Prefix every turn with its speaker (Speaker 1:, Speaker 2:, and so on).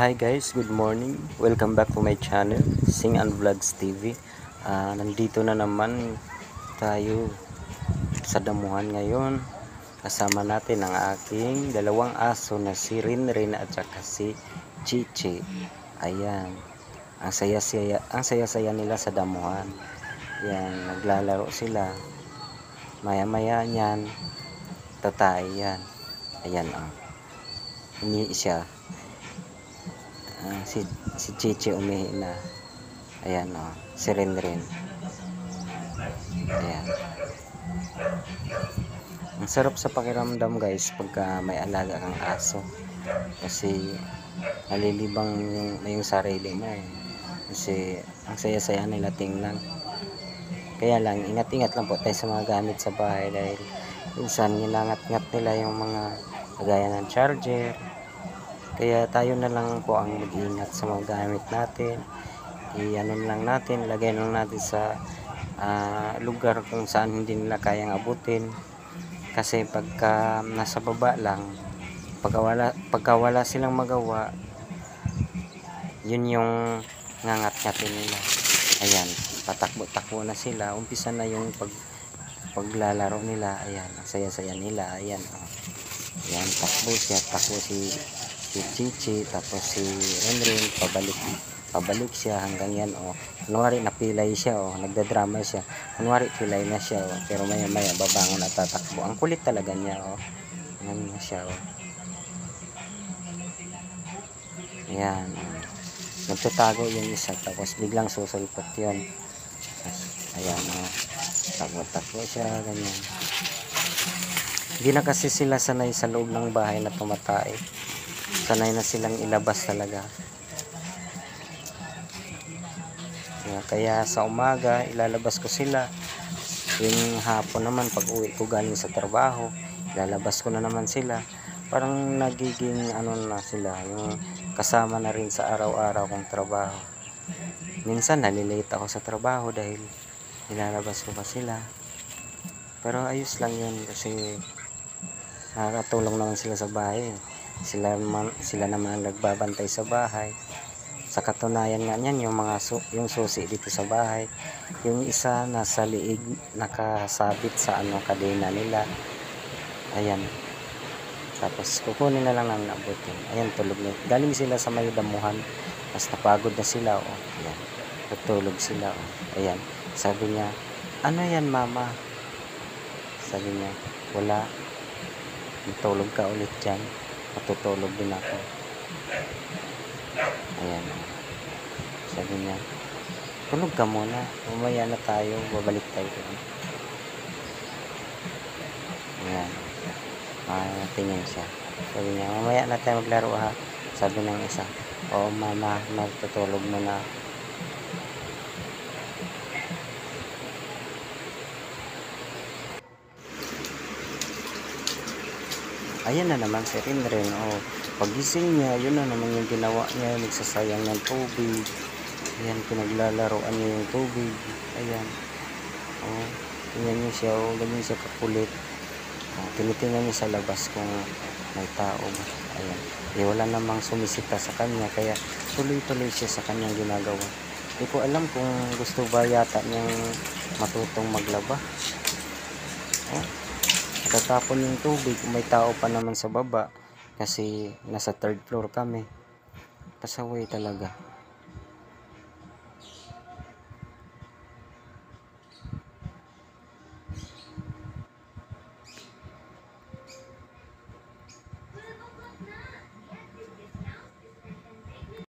Speaker 1: Hi guys, good morning. Welcome back to my channel, Sing and Vlogs TV. Ah, nandito na naman tayo sa damuhan ngayon. Kasama natin ang aking dalawang aso na si Rinrin at saka si Chichi. Ayan. Ang saya-saya, ang saya-saya nila sa damuhan. Yan, naglalaro sila. Maya-maya niyan, tatay yan. Ayan, oh. Ini siya. Ah, si si Chichi umihi na. Ayan oh, si Renren. Ayan. Ang sarap sa pakiramdam guys pagka may alaga kang aso. Kasi nalilibang yung, yung sarili mo eh. Kasi ang saya-saya nila tingnan. Kaya lang, ingat-ingat lang po tayo sa mga gamit sa bahay dahil minsan nilangat-ngat nila yung mga kagaya ng charger, kaya tayo na lang po ang mag-ingat sa mga gamit natin. I-ano lang natin, lagay lang natin sa ah, lugar kung saan hindi nila kayang abutin. Kasi pagka nasa baba lang, pagka wala, pagka wala silang magawa, yun yung ngangat-ngatin nila. Ayan, patakbo-takbo na sila. Umpisa na yung pag paglalaro nila. Ayan, ang saya-saya nila. Ayan, oh. Ayan, takbo siya. Takbo si si Chichi tapos si Renren pabalik pabalik siya hanggang yan oh. Kunwari napilay siya oh. Nagdadrama siya. Kunwari pilay na siya oh. Pero maya maya babangon at tatakbo. Ang kulit talaga niya oh. Yan na siya oh. Yan oh. nagtatago yung isa tapos biglang susulpot yun. Ayan oh. Takbo takbo siya ganyan. Hindi na kasi sila sanay sa loob ng bahay na tumatay sanay na silang ilabas talaga. Kaya, sa umaga ilalabas ko sila. Yung hapon naman pag uwi ko galing sa trabaho ilalabas ko na naman sila. Parang nagiging ano na sila yung kasama na rin sa araw-araw kong trabaho. Minsan nalilate ako sa trabaho dahil ilalabas ko pa sila. Pero ayos lang yun kasi nakakatulong naman sila sa bahay sila naman, sila naman ang nagbabantay sa bahay. Sa katunayan nga niyan yung mga su, yung susi dito sa bahay yung isa nasa liig nakasabit sa ano kadena nila. Ayan. Tapos kukunin na lang ng nabutin ayan tulog na. Galing sila sa may damuhan. Tapos napagod na sila oh. Ayan. Tutulog sila oh. Ayan. Sabi niya ano yan mama? Sabi niya wala. Tulog ka ulit dyan matutulog din ako. Ayan. Sabi niya tulog ka muna. Mamaya na tayo. Babalik tayo. Ayan. Ah, tingin siya. Sabi niya mamaya na tayo maglaro ha? Sabi ng isa oo mama. Magtutulog muna ako." Ayan na naman si Rinren oh pagising niya yun na naman yung ginawa niya. Nagsasayang ng tubig. Ayan pinaglalaroan niya yung tubig. Ayan. Oh tingnan niyo siya oh ganyan siya kakulit. Oh, tinitingnan niya sa labas kung may tao ba. Ayan. Eh wala namang sumisita sa kanya kaya tuloy-tuloy siya sa kanyang ginagawa. Hindi ko alam kung gusto ba yata niyang matutong maglaba. Oh Tatapon yung tubig, may tao pa naman sa baba kasi nasa third floor kami. Pasaway talaga.